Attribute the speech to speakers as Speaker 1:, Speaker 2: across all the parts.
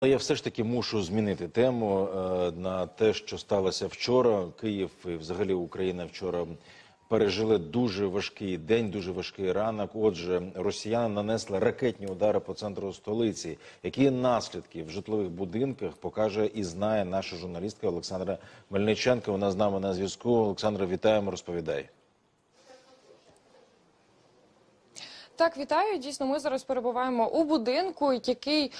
Speaker 1: Але я все ж таки мушу змінити тему е, на те, що сталося вчора. Київ і взагалі Україна вчора пережили дуже важкий день, дуже важкий ранок. Отже, росіяни нанесли ракетні удари по центру столиці. Які наслідки в житлових будинках покаже і знає наша журналістка Олександра Мельниченко. Вона з нами на зв'язку. Олександра, вітаємо, розповідай.
Speaker 2: Так, вітаю. Дійсно, ми зараз перебуваємо у будинку, який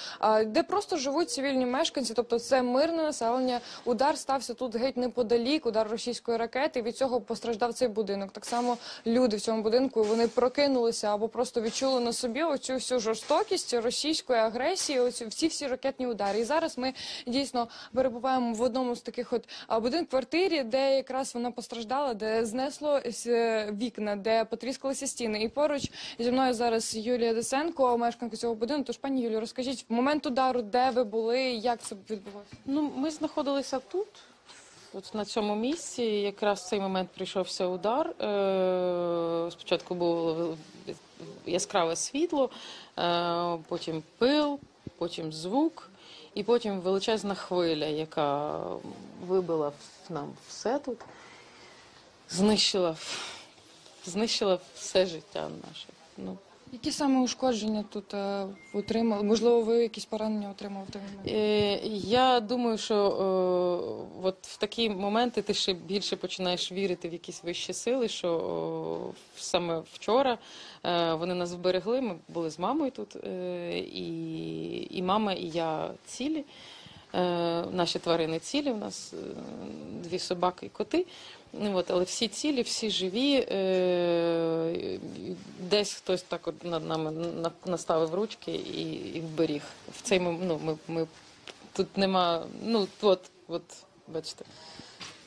Speaker 2: де просто живуть цивільні мешканці, тобто це мирне населення. Удар стався тут геть неподалік, удар російської ракети. Від цього постраждав цей будинок. Так само люди в цьому будинку вони прокинулися або просто відчули на собі оцю всю жорстокість російської агресії. Оці всі всі ракетні удари. І зараз ми дійсно перебуваємо в одному з таких от будинок квартирі, де якраз вона постраждала, де знесло е, вікна, де потріскалися стіни. І поруч зі мною зараз Юлія Десенко, мешканка цього будинку. Тож, пані Юлію, розкажіть в момент удару, де ви були, як це відбулося?
Speaker 3: Ну, ми знаходилися тут, от на цьому місці. Якраз в цей момент прийшовся удар. Е, Спочатку було яскраве світло, е, потім пил, потім звук, і потім величезна хвиля, яка вибила нам все тут, знищила, знищила все життя наше. Ну,
Speaker 2: Які саме ушкодження тут е, отримали? Можливо, ви якісь поранення отримали в той момент?
Speaker 3: Е, Я думаю, що е, от в такі моменти ти ще більше починаєш вірити в якісь вищі сили, що о, саме вчора е, вони нас вберегли. Ми були з мамою тут, е, і, і мама, і я цілі. Е, Наші тварини цілі, у нас е, дві собаки і коти. Ну, от, але всі цілі, всі живі. Е, десь хтось так над нами на- наставив ручки і, і вберіг. В цей ну, ми, ми тут нема. Ну от, от, бачите,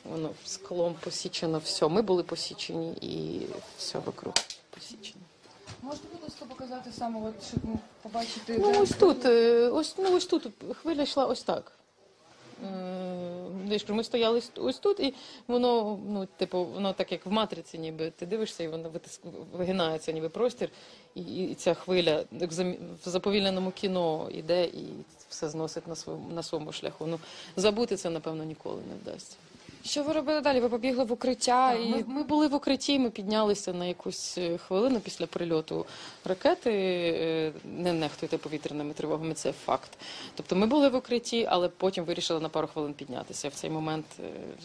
Speaker 3: воно склом посічено все. Ми були посічені і все вокруг посічено.
Speaker 2: Можете, будь ласка, показати саме, от, щоб побачити?
Speaker 3: Ну
Speaker 2: де-
Speaker 3: ось тут, е, ось, ну ось тут хвиля йшла ось так. Е, Десь ми стояли ось- ось тут, і воно, ну, типу, воно так як в матриці, ніби ти дивишся, і воно витиск... вигинається, ніби простір, і, і ця хвиля як в замі- в заповільненому кіно йде і все зносить на своєму на своєму шляху. Ну забути це напевно ніколи не вдасться.
Speaker 2: Що ви робили далі? Ви побігли в укриття і
Speaker 3: Ми, ми були в укритті, ми піднялися на якусь е, хвилину після прильоту ракети. Е, Не нехтуйте повітряними тривогами, це факт. Тобто ми були в укритті, але потім вирішили на пару хвилин піднятися. В цей момент е,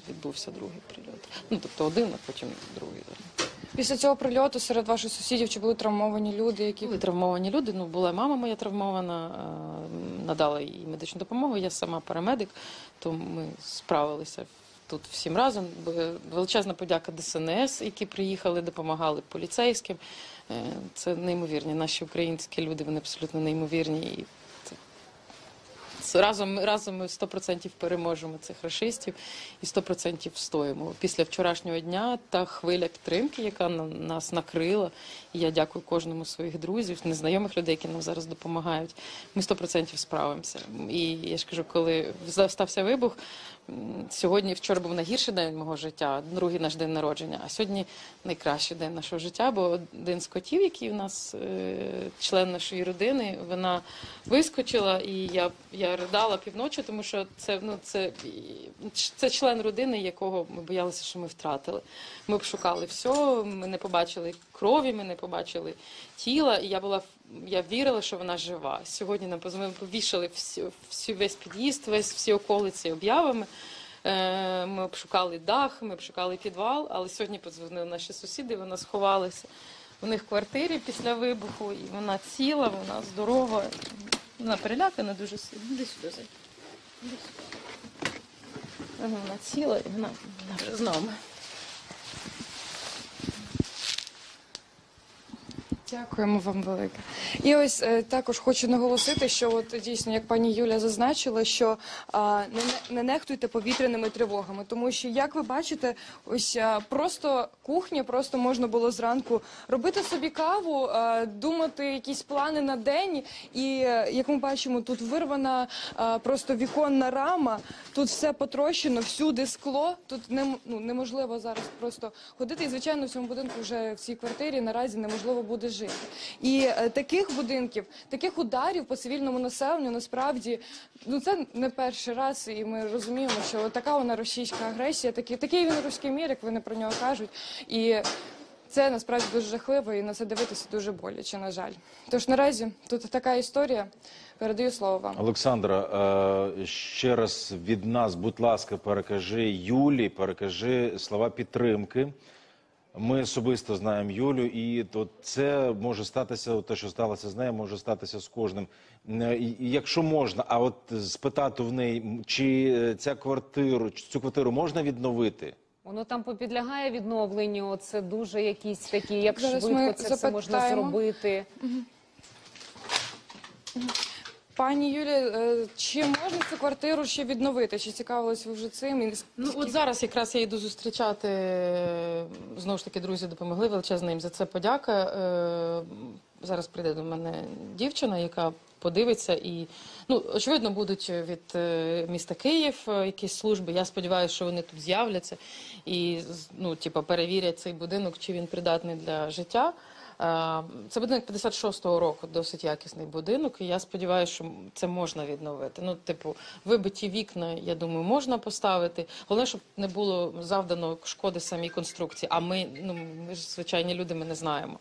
Speaker 3: відбувся другий прильот. Ну тобто один, а потім другий.
Speaker 2: після цього прильоту серед ваших сусідів чи були травмовані люди, які
Speaker 3: Були травмовані люди. Ну була мама моя травмована, надала їй медичну допомогу. Я сама парамедик, то ми справилися тут всім разом. Величезна подяка ДСНС, які приїхали, допомагали поліцейським. Е, Це неймовірні. Наші українські люди, вони абсолютно неймовірні. І разом, разом ми 100% переможемо цих рашистів і 100% встоїмо. Після вчорашнього дня та хвиля підтримки, яка на нас накрила. І я дякую кожному своїх друзів, незнайомих людей, які нам зараз допомагають. Ми 100% справимося. І я ж кажу, коли стався вибух, сьогодні, вчора був найгірший день мого життя, другий наш день народження, а сьогодні найкращий день нашого життя, бо один з котів, який у нас е, член нашої родини, вона вискочила, і я, я ридала півночі, тому що це, ну, це, це член родини, якого ми боялися, що ми втратили. Ми обшукали все, ми не побачили крові, ми не побачили тіла, і я була я вірила, що вона жива. Сьогодні нам повішали всю весь під'їзд, весь всі околиці об'явами. Е, Ми обшукали дах, ми обшукали підвал, але сьогодні подзвонили наші сусіди, вона сховалася у них в квартирі після вибуху, і вона ціла, вона здорова. Вона перелякана дуже сильно. Іди сюди, зай. Вона ціла і вона, вона вже з нами.
Speaker 2: Дякуємо вам велике. І ось е, також хочу наголосити, що от дійсно, як пані Юля зазначила, що а, не, не- не нехтуйте повітряними тривогами, тому що, як ви бачите, ось а, просто кухня, просто можна було зранку робити собі каву, а, думати якісь плани на день. І е, як ми бачимо, тут вирвана а, просто віконна рама, тут все потрощено, всюди скло. Тут не, ну, неможливо зараз просто ходити. І звичайно, в цьому будинку вже в цій квартирі наразі неможливо буде жити. Жити. І е, таких будинків, таких ударів по цивільному населенню насправді ну це не перший раз, і ми розуміємо, що така вона російська агресія, такий, такий він руський мір, як вони про нього кажуть. І це насправді дуже жахливо, і на це дивитися дуже боляче, на жаль. Тож наразі тут така історія. Передаю слово вам.
Speaker 1: Олександра, е, ще раз від нас, будь ласка, перекажи Юлі, перекажи слова підтримки. Ми особисто знаємо Юлю, і то це може статися, те, що сталося з нею, може статися з кожним. Якщо можна, а от спитати в неї, чи е, ця квартиру, чи цю квартиру можна відновити?
Speaker 4: Воно там попідлягає відновленню. Це дуже якісь такі, як
Speaker 2: Зараз
Speaker 4: швидко це все можна
Speaker 2: запитаємо.
Speaker 4: зробити.
Speaker 2: Пані Юлі, е, чи можна цю квартиру ще відновити? Чи цікавились ви вже цим?
Speaker 3: Ну от зараз якраз я йду зустрічати. е, Знову ж таки, друзі допомогли. Величезна їм за це подяка. Е, Зараз прийде до мене дівчина, яка подивиться і ну очевидно будуть від міста Київ якісь служби. Я сподіваюся, що вони тут з'являться і ну, типу, перевірять цей будинок, чи він придатний для життя. Е, Це будинок 56-го року, досить якісний будинок. І я сподіваюся, що це можна відновити. Ну, типу, вибиті вікна, я думаю, можна поставити. Головне, щоб не було завдано шкоди самій конструкції. А ми, ну ми ж звичайні люди, ми не знаємо.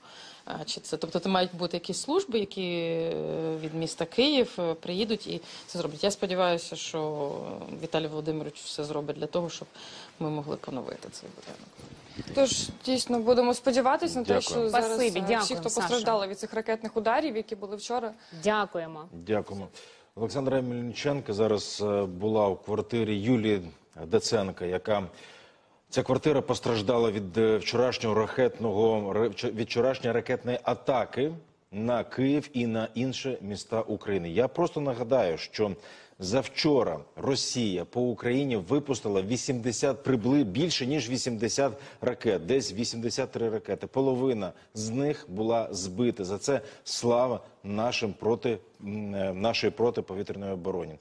Speaker 3: е, Чи це тобто, це мають бути якісь служби, які е, від міста Київ приїдуть і це зроблять. Я сподіваюся, що Віталій Володимирович все зробить для того, щоб ми могли поновити цей будинок.
Speaker 2: Тож дійсно будемо сподіватися на те,
Speaker 1: Дякую.
Speaker 2: що зараз
Speaker 4: Спасибі,
Speaker 2: е, всі,
Speaker 4: дякуємо,
Speaker 2: хто
Speaker 4: Саша.
Speaker 2: постраждали від цих ракетних ударів, які були вчора,
Speaker 4: Дякуємо.
Speaker 1: Дякуємо. Олександра Мельниченка зараз е, була у квартирі Юлії Деценка, яка ця квартира постраждала від е, вчорашнього ракетного вчо- від вчорашньої ракетної атаки на Київ і на інші міста України. Я просто нагадаю, що завчора Росія по Україні випустила 80 прибли більше ніж 80 ракет, десь 83 ракети. Половина з них була збита. За це слава нашим проти е, нашої протиповітряної обороні.